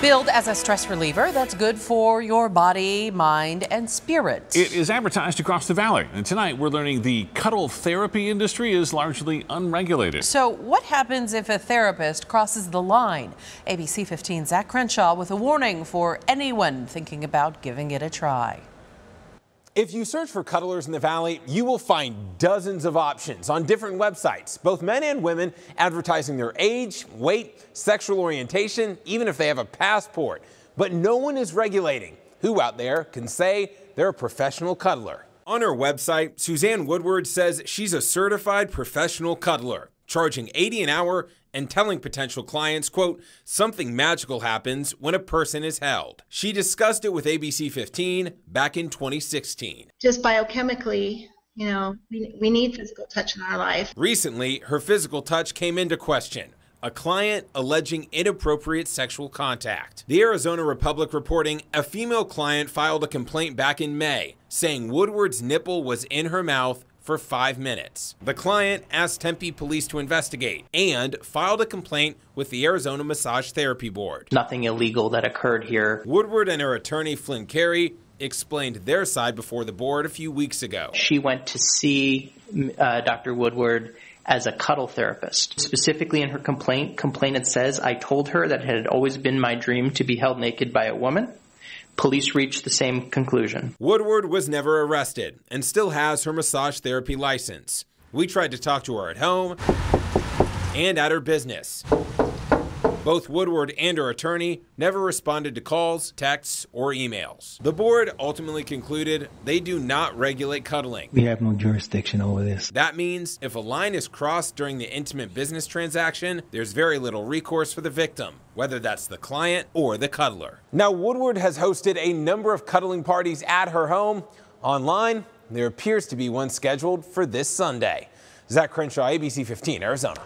Billed as a stress reliever that's good for your body, mind, and spirit. It is advertised across the valley. And tonight we're learning the cuddle therapy industry is largely unregulated. So, what happens if a therapist crosses the line? ABC 15's Zach Crenshaw with a warning for anyone thinking about giving it a try. If you search for cuddlers in the valley, you will find dozens of options on different websites, both men and women advertising their age, weight, sexual orientation, even if they have a passport. But no one is regulating who out there can say they're a professional cuddler. On her website, Suzanne Woodward says she's a certified professional cuddler, charging 80 an hour and telling potential clients, quote, something magical happens when a person is held. She discussed it with ABC 15 back in 2016. Just biochemically, you know, we, we need physical touch in our life. Recently, her physical touch came into question. A client alleging inappropriate sexual contact. The Arizona Republic reporting a female client filed a complaint back in May saying Woodward's nipple was in her mouth for five minutes. The client asked Tempe police to investigate and filed a complaint with the Arizona Massage Therapy Board. Nothing illegal that occurred here. Woodward and her attorney, Flynn Carey, explained their side before the board a few weeks ago. She went to see uh, Dr. Woodward as a cuddle therapist. Specifically in her complaint, complainant says, I told her that it had always been my dream to be held naked by a woman. Police reached the same conclusion. Woodward was never arrested and still has her massage therapy license. We tried to talk to her at home and at her business. Both Woodward and her attorney never responded to calls, texts, or emails. The board ultimately concluded they do not regulate cuddling. We have no jurisdiction over this. That means if a line is crossed during the intimate business transaction, there's very little recourse for the victim, whether that's the client or the cuddler. Now, Woodward has hosted a number of cuddling parties at her home. Online, there appears to be one scheduled for this Sunday. Zach Crenshaw, ABC 15, Arizona.